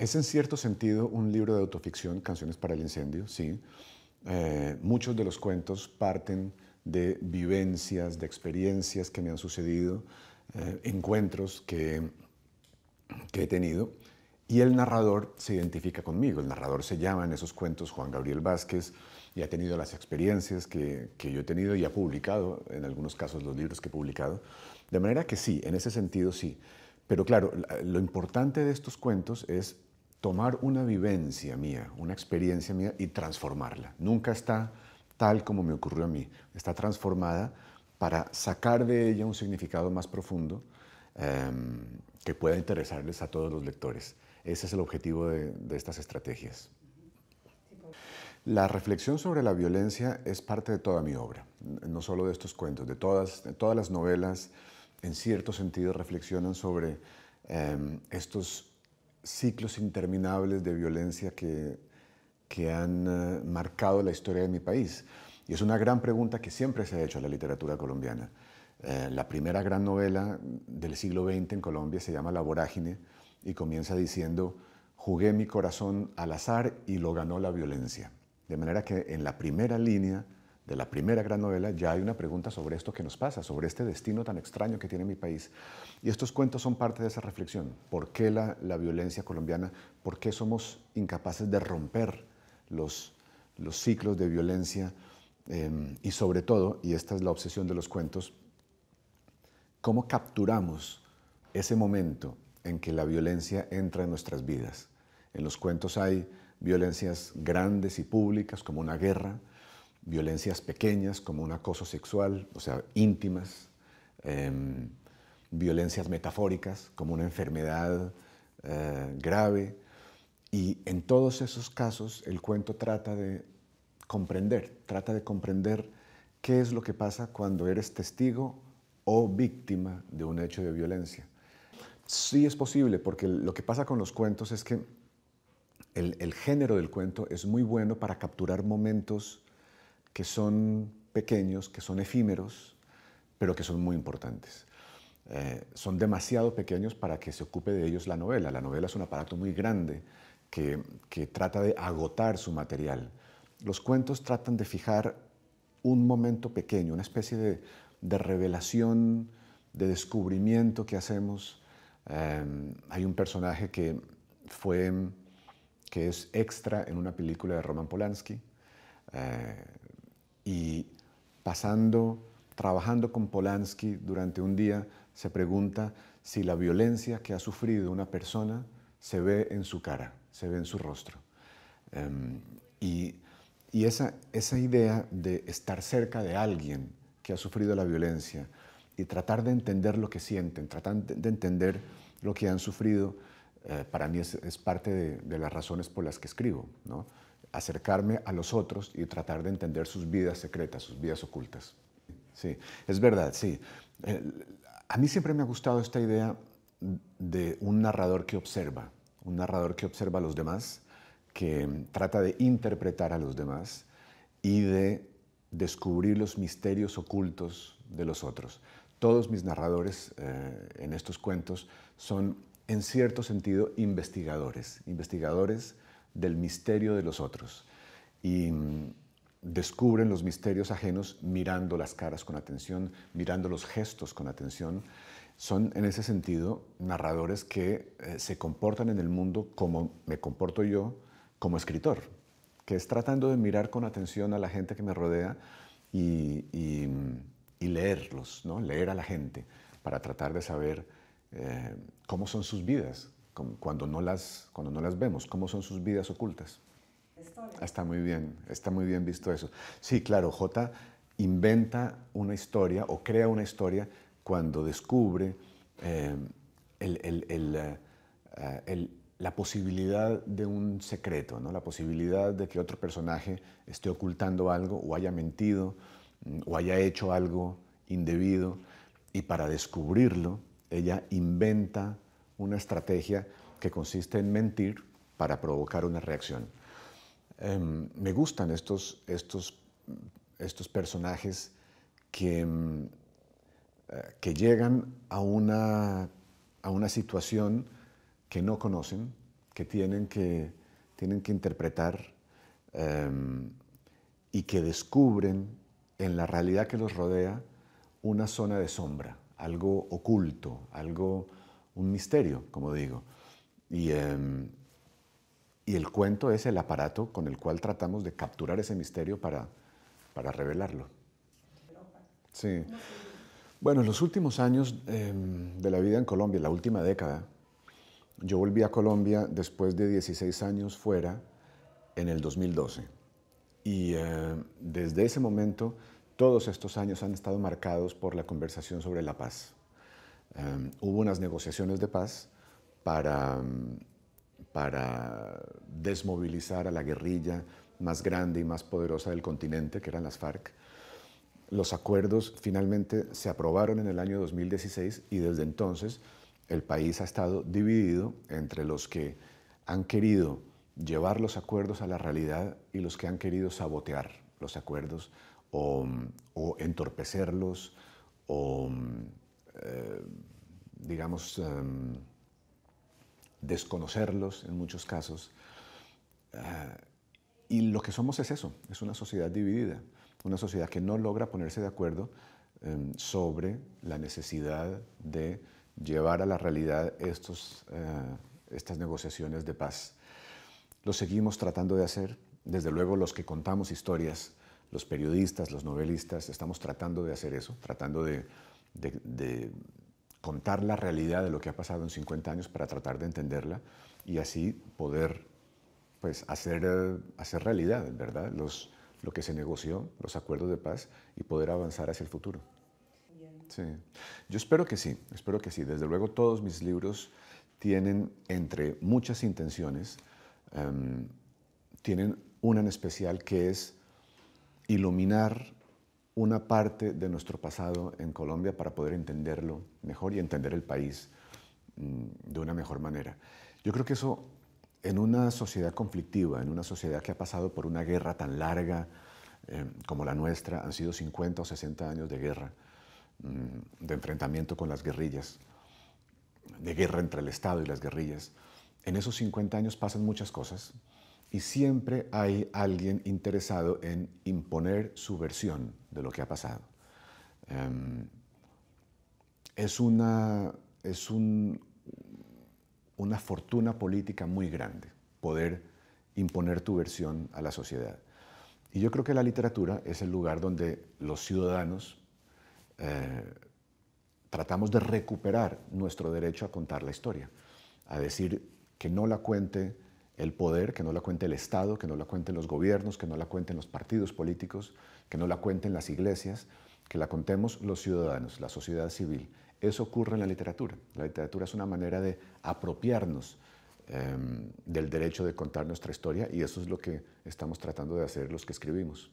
Es en cierto sentido un libro de autoficción, Canciones para el Incendio, sí. Eh, muchos de los cuentos parten de vivencias, de experiencias que me han sucedido, eh, encuentros que, que he tenido, y el narrador se identifica conmigo. El narrador se llama en esos cuentos Juan Gabriel Vázquez y ha tenido las experiencias que, que yo he tenido y ha publicado, en algunos casos, los libros que he publicado. De manera que sí, en ese sentido sí. Pero claro, lo importante de estos cuentos es tomar una vivencia mía, una experiencia mía y transformarla. Nunca está tal como me ocurrió a mí, está transformada para sacar de ella un significado más profundo em, que pueda interesarles a todos los lectores. Ese es el objetivo de, estas estrategias. La reflexión sobre la violencia es parte de toda mi obra, no solo de estos cuentos, de todas, todas las novelas, en cierto sentido reflexionan sobre em, estos ciclos interminables de violencia que, que han eh, marcado la historia de mi país. Y es una gran pregunta que siempre se ha hecho a la literatura colombiana. Eh, la primera gran novela del siglo XX en Colombia se llama La Vorágine y comienza diciendo, jugué mi corazón al azar y lo ganó la violencia. De manera que en la primera línea de la primera gran novela, ya hay una pregunta sobre esto que nos pasa, sobre este destino tan extraño que tiene mi país. Y estos cuentos son parte de esa reflexión. ¿Por qué la, violencia colombiana? ¿Por qué somos incapaces de romper los, los ciclos de violencia? Em, y sobre todo, y esta es la obsesión de los cuentos, ¿cómo capturamos ese momento en que la violencia entra en nuestras vidas? En los cuentos hay violencias grandes y públicas, como una guerra, violencias pequeñas como un acoso sexual, o sea, íntimas, em, violencias metafóricas como una enfermedad eh, grave. Y en todos esos casos el cuento trata de comprender, trata de comprender qué es lo que pasa cuando eres testigo o víctima de un hecho de violencia. Sí es posible, porque lo que pasa con los cuentos es que el, el género del cuento es muy bueno para capturar momentos que son pequeños, que son efímeros, pero que son muy importantes. Eh, son demasiado pequeños para que se ocupe de ellos la novela. La novela es un aparato muy grande que, trata de agotar su material. Los cuentos tratan de fijar un momento pequeño, una especie de, revelación, de descubrimiento que hacemos. Eh, hay un personaje que fue que es extra en una película de Roman Polanski. Eh, y pasando, trabajando con Polanski durante un día, se pregunta si la violencia que ha sufrido una persona se ve en su cara, se ve en su rostro. Em, y, y esa, esa idea de estar cerca de alguien que ha sufrido la violencia y tratar de entender lo que sienten, tratar de entender lo que han sufrido, eh, para mí es, es parte de, de, las razones por las que escribo. ¿no? Acercarme a los otros y tratar de entender sus vidas secretas, sus vidas ocultas. Sí, es verdad, sí. A mí siempre me ha gustado esta idea de un narrador que observa, un narrador que observa a los demás, que trata de interpretar a los demás y de descubrir los misterios ocultos de los otros. Todos mis narradores eh, en estos cuentos son, en cierto sentido, investigadores, investigadores del misterio de los otros y mm, descubren los misterios ajenos mirando las caras con atención, mirando los gestos con atención. Son en ese sentido narradores que eh, se comportan en el mundo como me comporto yo como escritor, que es tratando de mirar con atención a la gente que me rodea y, leerlos, ¿no? leer a la gente para tratar de saber eh, cómo son sus vidas, cuando no las, cuando no las vemos, cómo son sus vidas ocultas. Está muy bien, está muy bien visto eso. Sí, claro, J inventa una historia o crea una historia cuando descubre eh, eh, la posibilidad de un secreto, ¿no? la posibilidad de que otro personaje esté ocultando algo o haya mentido mm, o haya hecho algo indebido y para descubrirlo ella inventa una estrategia que consiste en mentir para provocar una reacción. Em, me gustan estos, estos, estos personajes que, em, eh, que llegan a una, a una situación que no conocen, que tienen que, tienen que interpretar em, y que descubren en la realidad que los rodea una zona de sombra, algo oculto, algo, un misterio, como digo. Y, em, y el cuento es el aparato con el cual tratamos de capturar ese misterio para, revelarlo. Sí. Bueno, en los últimos años em, de la vida en Colombia, la última década, yo volví a Colombia después de 16 años fuera en el 2012. Y eh, desde ese momento, todos estos años han estado marcados por la conversación sobre la paz. Em, hubo unas negociaciones de paz para, para desmovilizar a la guerrilla más grande y más poderosa del continente, que eran las FARC. Los acuerdos finalmente se aprobaron en el año 2016 y desde entonces el país ha estado dividido entre los que han querido llevar los acuerdos a la realidad y los que han querido sabotear los acuerdos o, entorpecerlos o, eh, digamos, em, desconocerlos en muchos casos. Eh, y lo que somos es eso, es una sociedad dividida, una sociedad que no logra ponerse de acuerdo em, sobre la necesidad de llevar a la realidad estos, eh, estas negociaciones de paz. Lo seguimos tratando de hacer, desde luego los que contamos historias, los periodistas, los novelistas, estamos tratando de hacer eso, tratando de, de contar la realidad de lo que ha pasado en 50 años para tratar de entenderla y así poder pues, hacer, hacer realidad, ¿verdad? Los, lo que se negoció, los acuerdos de paz y poder avanzar hacia el futuro. Sí, yo espero que sí, espero que sí. Desde luego todos mis libros tienen, entre muchas intenciones, em, tienen una en especial que es iluminar una parte de nuestro pasado en Colombia para poder entenderlo mejor y entender el país mm, de una mejor manera. Yo creo que eso en una sociedad conflictiva, en una sociedad que ha pasado por una guerra tan larga eh, como la nuestra, han sido 50 o 60 años de guerra, mm, de enfrentamiento con las guerrillas, de guerra entre el Estado y las guerrillas. En esos 50 años pasan muchas cosas y siempre hay alguien interesado en imponer su versión de lo que ha pasado. Em, es una, es un, una fortuna política muy grande poder imponer tu versión a la sociedad. Y yo creo que la literatura es el lugar donde los ciudadanos eh, tratamos de recuperar nuestro derecho a contar la historia, a decir que no la cuente el poder, que no la cuente el Estado, que no la cuenten los gobiernos, que no la cuenten los partidos políticos, que no la cuenten las iglesias, que la contemos los ciudadanos, la sociedad civil. Eso ocurre en la literatura. La literatura es una manera de apropiarnos em, del derecho de contar nuestra historia y eso es lo que estamos tratando de hacer los que escribimos.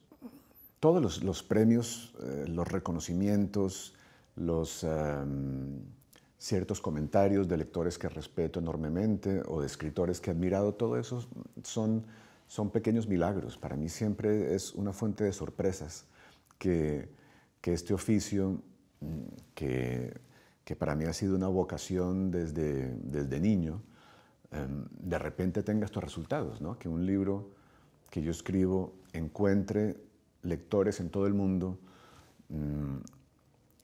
Todos los, premios, eh, los reconocimientos, los... Em, ciertos comentarios de lectores que respeto enormemente o de escritores que he admirado, todo eso son, son pequeños milagros. Para mí siempre es una fuente de sorpresas que, que este oficio, mm, que, que, para mí ha sido una vocación desde, desde niño, em, de repente tenga estos resultados, ¿no? que un libro que yo escribo encuentre lectores en todo el mundo,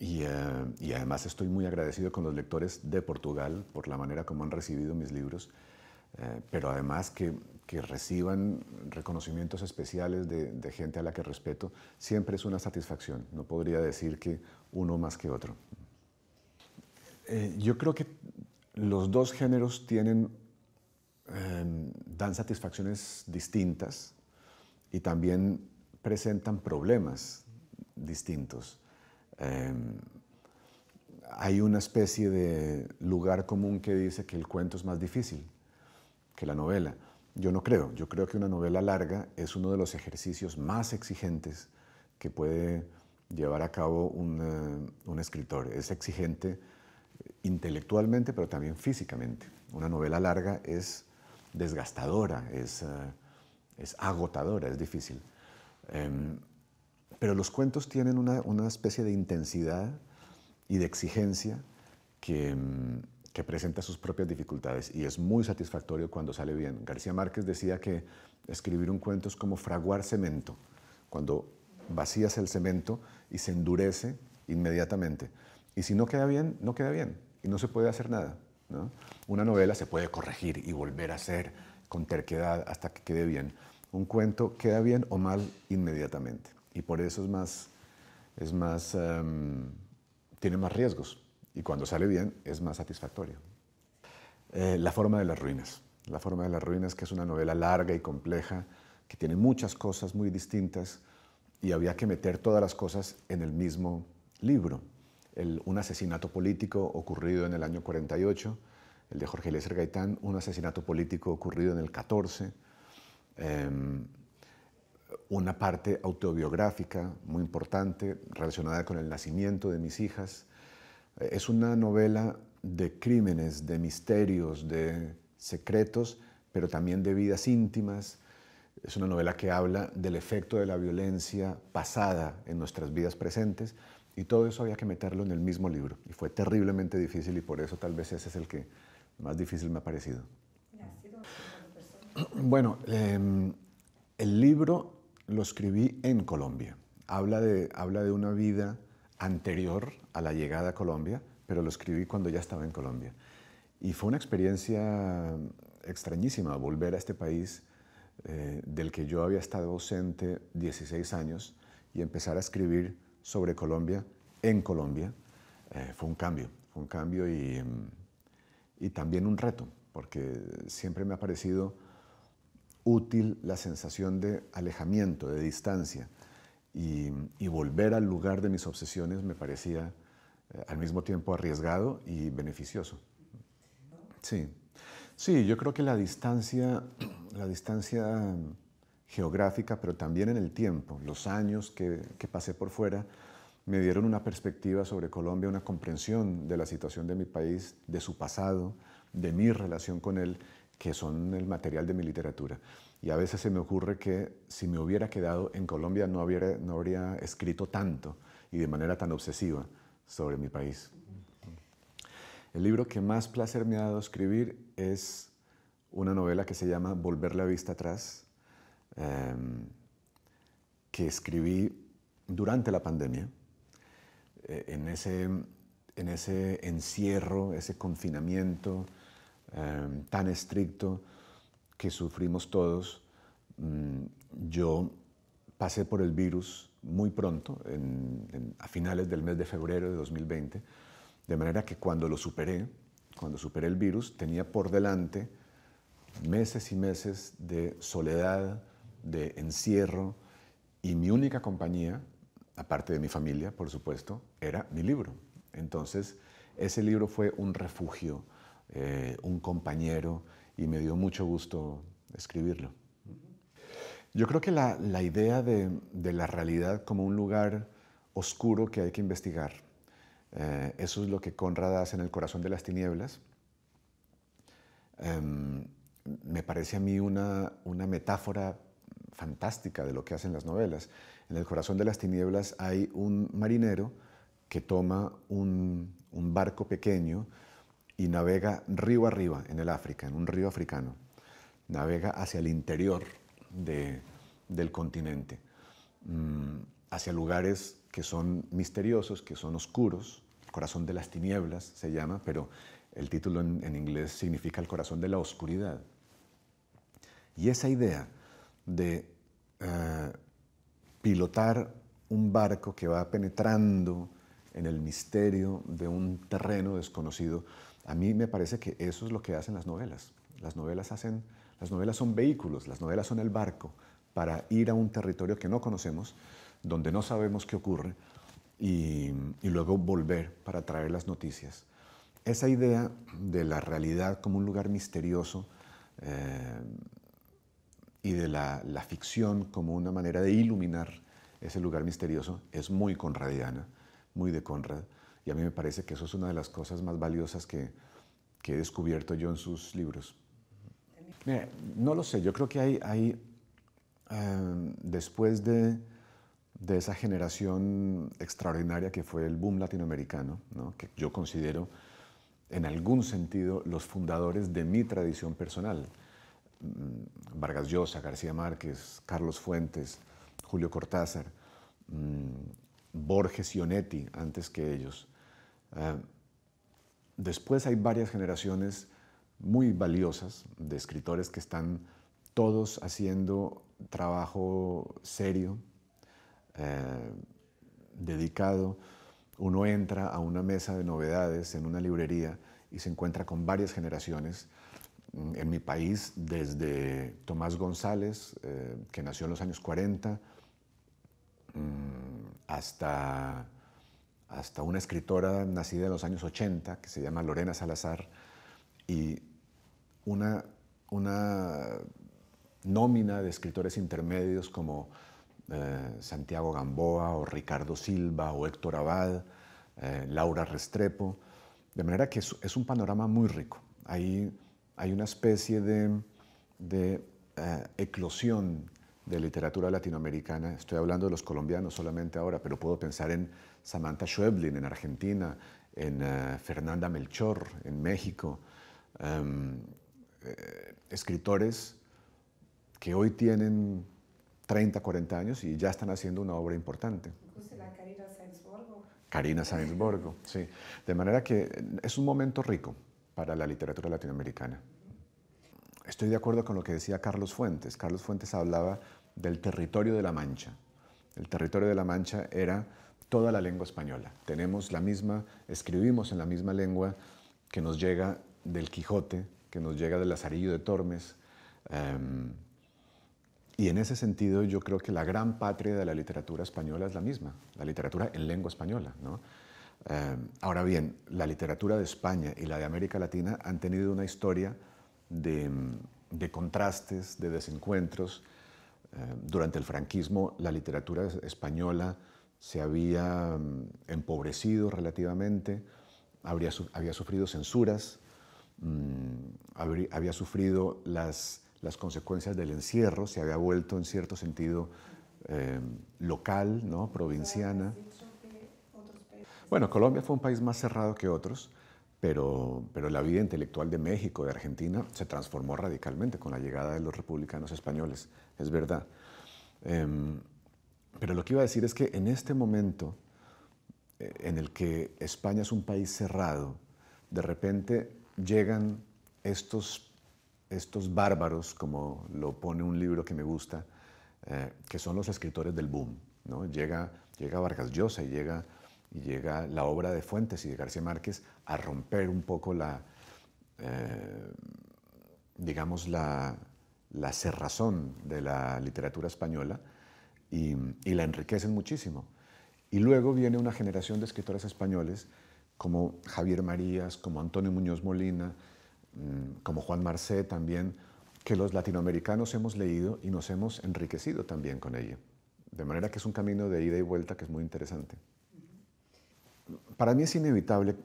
mm, eh, y, además estoy muy agradecido con los lectores de Portugal por la manera como han recibido mis libros, eh, pero además que, que, reciban reconocimientos especiales de, de, gente a la que respeto, siempre es una satisfacción. No podría decir que uno más que otro. Eh, yo creo que los dos géneros tienen, dan satisfacciones distintas y también presentan problemas distintos. Em, hay una especie de lugar común que dice que el cuento es más difícil que la novela. Yo no creo, yo creo que una novela larga es uno de los ejercicios más exigentes que puede llevar a cabo un, eh, escritor. Es exigente intelectualmente, pero también físicamente. Una novela larga es desgastadora, es, eh, agotadora, es difícil. Em, pero los cuentos tienen una, especie de intensidad y de exigencia que, mm, que presenta sus propias dificultades y es muy satisfactorio cuando sale bien. García Márquez decía que escribir un cuento es como fraguar cemento, cuando vacías el cemento y se endurece inmediatamente. Y si no queda bien, no queda bien y no se puede hacer nada. Una novela se puede corregir y volver a hacer con terquedad hasta que quede bien. Un cuento queda bien o mal inmediatamente y por eso es más, es más, em, tiene más riesgos y cuando sale bien es más satisfactorio. Eh, la forma de las ruinas. La forma de las ruinas, que es una novela larga y compleja, que tiene muchas cosas muy distintas y había que meter todas las cosas en el mismo libro. un asesinato político ocurrido en el año 48, el de Jorge Eliezer Gaitán, un asesinato político ocurrido en el 14, em, una parte autobiográfica muy importante relacionada con el nacimiento de mis hijas. Es una novela de crímenes, de misterios, de secretos, pero también de vidas íntimas, es una novela que habla del efecto de la violencia pasada en nuestras vidas presentes y todo eso había que meterlo en el mismo libro. Y fue terriblemente difícil y por eso tal vez ese es el que más difícil me ha parecido. Bueno, em, el libro lo escribí en Colombia. Habla de, habla de una vida anterior a la llegada a Colombia, pero lo escribí cuando ya estaba en Colombia. Y fue una experiencia extrañísima volver a este país eh, del que yo había estado ausente 16 años y empezar a escribir sobre Colombia en Colombia, eh, fue un cambio, fue un cambio y, y también un reto, porque siempre me ha parecido útil la sensación de alejamiento, de distancia, y, volver al lugar de mis obsesiones me parecía eh, al mismo tiempo arriesgado y beneficioso. Sí. Sí, yo creo que la distancia, la distancia geográfica, pero también en el tiempo, los años que, pasé por fuera, me dieron una perspectiva sobre Colombia, una comprensión de la situación de mi país, de su pasado, de mi relación con él, que son el material de mi literatura. Y a veces se me ocurre que si me hubiera quedado en Colombia no, hubiera, no habría escrito tanto y de manera tan obsesiva sobre mi país. El libro que más placer me ha dado escribir es una novela que se llama Volver la vista atrás, em, que escribí durante la pandemia, eh, en, ese, en ese encierro, ese confinamiento em, tan estricto que sufrimos todos. Mm, yo pasé por el virus muy pronto, a finales del mes de febrero de 2020 de manera que cuando lo superé, cuando superé el virus, tenía por delante meses y meses de soledad, de encierro, y mi única compañía, aparte de mi familia, por supuesto, era mi libro. Entonces, ese libro fue un refugio, eh, un compañero, y me dio mucho gusto escribirlo. Yo creo que la, idea de, de la realidad como un lugar oscuro que hay que investigar, eh, eso es lo que Conrad hace en El corazón de las tinieblas. Em, me parece a mí una, metáfora fantástica de lo que hacen las novelas. En El corazón de las tinieblas hay un marinero que toma un, barco pequeño y navega río arriba en el África, en un río africano. Navega hacia el interior del continente, mm, hacia lugares que son misteriosos, que son oscuros, corazón de las tinieblas se llama, pero el título en, inglés significa el corazón de la oscuridad. Y esa idea de eh, pilotar un barco que va penetrando en el misterio de un terreno desconocido, a mí me parece que eso es lo que hacen las novelas. Las novelas, hacen, las novelas son vehículos, las novelas son el barco para ir a un territorio que no conocemos, donde no sabemos qué ocurre, y, luego volver para traer las noticias. Esa idea de la realidad como un lugar misterioso eh, y de la, ficción como una manera de iluminar ese lugar misterioso es muy conradiana, muy de Conrad. Y a mí me parece que eso es una de las cosas más valiosas que, he descubierto yo en sus libros. no lo sé, yo creo que hay, hay eh, después de de esa generación extraordinaria que fue el boom latinoamericano, que yo considero en algún sentido, los fundadores de mi tradición personal. Mm, Vargas Llosa, García Márquez, Carlos Fuentes, Julio Cortázar, mm, Borges y Onetti, antes que ellos. Ah, después hay varias generaciones muy valiosas de escritores que están todos haciendo trabajo serio, eh, dedicado. Uno entra a una mesa de novedades en una librería y se encuentra con varias generaciones. Mm, en mi país, desde Tomás González, eh, que nació en los años 40, mm, hasta, hasta una escritora nacida en los años 80, que se llama Lorena Salazar, y una, una nómina de escritores intermedios como eh, Santiago Gamboa o Ricardo Silva o Héctor Abad, eh, Laura Restrepo, de manera que es, un panorama muy rico. Hay, hay una especie de, de eh, eclosión de literatura latinoamericana. Estoy hablando de los colombianos solamente ahora, pero puedo pensar en Samantha Schweblin en Argentina, en Fernanda Melchor en México, em, escritores que hoy tienen 30, 40 años y ya están haciendo una obra importante. Karina Sainsborgo. Karina Sainsborgo, sí. De manera que es un momento rico para la literatura latinoamericana. Estoy de acuerdo con lo que decía Carlos Fuentes. Carlos Fuentes hablaba del territorio de la Mancha. El territorio de la Mancha era toda la lengua española. Tenemos la misma, escribimos en la misma lengua que nos llega del Quijote, que nos llega del Lazarillo de Tormes, em, y en ese sentido yo creo que la gran patria de la literatura española es la misma, la literatura en lengua española. Eh, ahora bien, la literatura de España y la de América Latina han tenido una historia de, contrastes, de desencuentros. Eh, durante el franquismo la literatura española se había mm, empobrecido relativamente, habría, había sufrido censuras, mm, había sufrido las las consecuencias del encierro, se había vuelto en cierto sentido eh, local, ¿no? provinciana. Bueno, Colombia fue un país más cerrado que otros, pero, pero la vida intelectual de México, de Argentina, se transformó radicalmente con la llegada de los republicanos españoles, es verdad. Em, pero lo que iba a decir es que en este momento eh, en el que España es un país cerrado, de repente llegan estos estos bárbaros, como lo pone un libro que me gusta, eh, que son los escritores del boom. ¿no? Llega, llega Vargas Llosa y llega, y llega la obra de Fuentes y de García Márquez a romper un poco la, eh, digamos, la, la, cerrazón de la literatura española y, la enriquecen muchísimo. Y luego viene una generación de escritores españoles como Javier Marías, como Antonio Muñoz Molina, Mm, como Juan Marcé también, que los latinoamericanos hemos leído y nos hemos enriquecido también con ello. De manera que es un camino de ida y vuelta que es muy interesante. Para mí es inevitable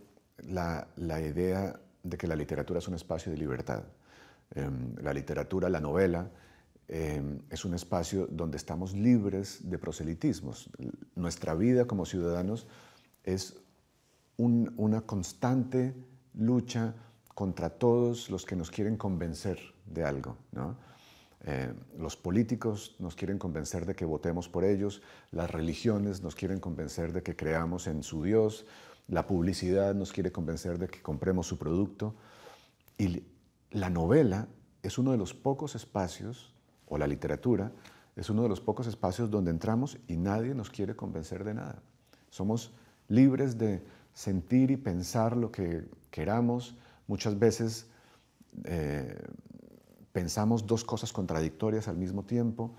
la, idea de que la literatura es un espacio de libertad. Em, la literatura, la novela, em, es un espacio donde estamos libres de proselitismos. Nuestra vida como ciudadanos es una constante lucha contra todos los que nos quieren convencer de algo. Eh, los políticos nos quieren convencer de que votemos por ellos, las religiones nos quieren convencer de que creamos en su Dios, la publicidad nos quiere convencer de que compremos su producto. Y la novela es uno de los pocos espacios, o la literatura, es uno de los pocos espacios donde entramos y nadie nos quiere convencer de nada. Somos libres de sentir y pensar lo que queramos, Muchas veces eh, pensamos dos cosas contradictorias al mismo tiempo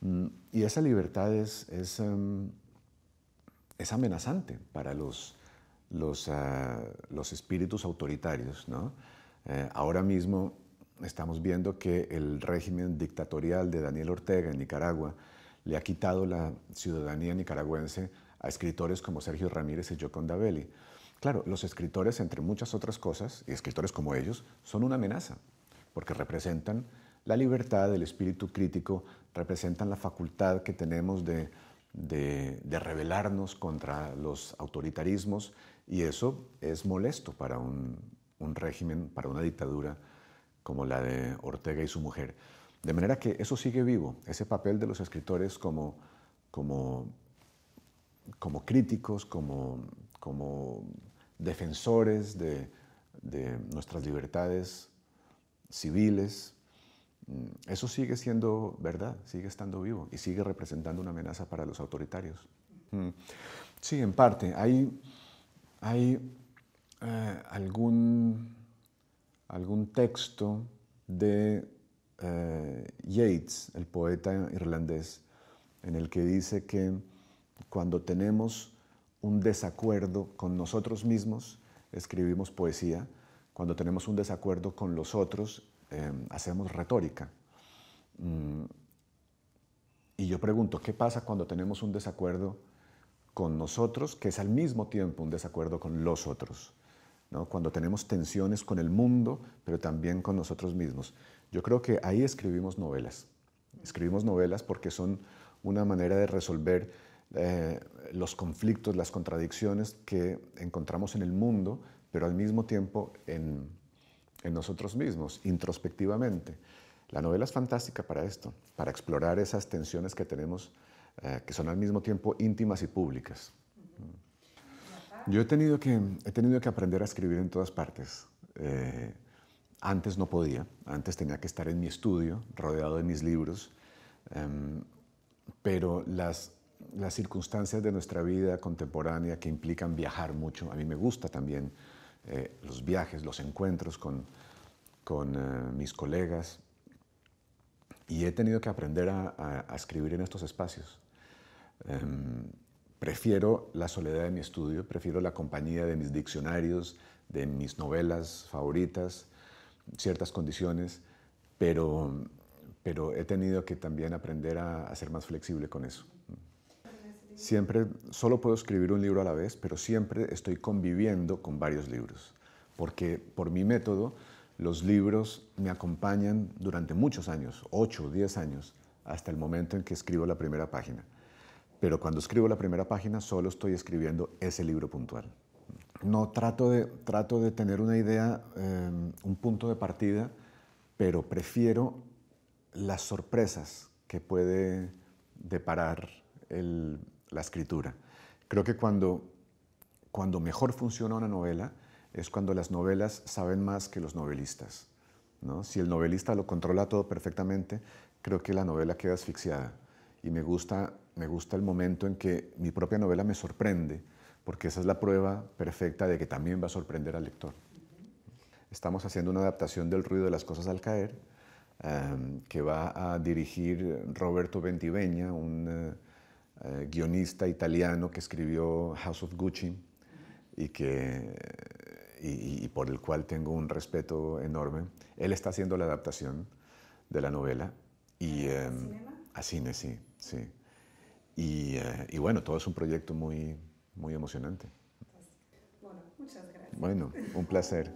mm, y esa libertad es, es, em, amenazante para los, los, ah, espíritus autoritarios. Eh, ahora mismo estamos viendo que el régimen dictatorial de Daniel Ortega en Nicaragua le ha quitado la ciudadanía nicaragüense a escritores como Sergio Ramírez y Joconda Belli. Claro, los escritores, entre muchas otras cosas, y escritores como ellos, son una amenaza, porque representan la libertad, el espíritu crítico, representan la facultad que tenemos de, rebelarnos contra los autoritarismos, y eso es molesto para un, un régimen, para una dictadura como la de Ortega y su mujer. De manera que eso sigue vivo, ese papel de los escritores como, como, como críticos, como, como defensores de, de nuestras libertades civiles, mm, eso sigue siendo verdad, sigue estando vivo y sigue representando una amenaza para los autoritarios. Mm. Sí, en parte. Hay, hay eh, algún, algún texto de eh, Yeats, el poeta irlandés, en el que dice que cuando tenemos un desacuerdo con nosotros mismos, escribimos poesía, cuando tenemos un desacuerdo con los otros, em, hacemos retórica. Mm, y yo pregunto, ¿qué pasa cuando tenemos un desacuerdo con nosotros, que es al mismo tiempo un desacuerdo con los otros? Cuando tenemos tensiones con el mundo, pero también con nosotros mismos. Yo creo que ahí escribimos novelas. Escribimos novelas porque son una manera de resolver eh, los conflictos, las contradicciones que encontramos en el mundo, pero al mismo tiempo en, nosotros mismos, introspectivamente. La novela es fantástica para esto, para explorar esas tensiones que tenemos, eh, que son al mismo tiempo íntimas y públicas. Yo he tenido que, he tenido que aprender a escribir en todas partes. Eh, antes no podía, antes tenía que estar en mi estudio, rodeado de mis libros, em, pero las las circunstancias de nuestra vida contemporánea que implican viajar mucho. A mí me gusta también eh, los viajes, los encuentros con, con eh, mis colegas y he tenido que aprender a, escribir en estos espacios. Em, prefiero la soledad de mi estudio, prefiero la compañía de mis diccionarios, de mis novelas favoritas, ciertas condiciones, pero, pero he tenido que también aprender a ser más flexible con eso. Siempre, solo puedo escribir un libro a la vez, pero siempre estoy conviviendo con varios libros, porque por mi método los libros me acompañan durante muchos años, 8 o 10 años, hasta el momento en que escribo la primera página. Pero cuando escribo la primera página solo estoy escribiendo ese libro puntual. No trato de, trato de tener una idea, em, un punto de partida, pero prefiero las sorpresas que puede deparar el, la escritura. Creo que cuando, cuando mejor funciona una novela es cuando las novelas saben más que los novelistas. ¿no? Si el novelista lo controla todo perfectamente, creo que la novela queda asfixiada. Y me gusta, me gusta el momento en que mi propia novela me sorprende, porque esa es la prueba perfecta de que también va a sorprender al lector. Estamos haciendo una adaptación del ruido de las cosas al caer, eh, que va a dirigir Roberto Ventiveña, un... Eh, guionista italiano que escribió House of Gucci y, que, y, por el cual tengo un respeto enorme. Él está haciendo la adaptación de la novela. Y, ¿A em, cine? A cine, sí. sí. Y, eh, y, bueno, todo es un proyecto muy, muy emocionante. Bueno, muchas gracias. Bueno, un placer.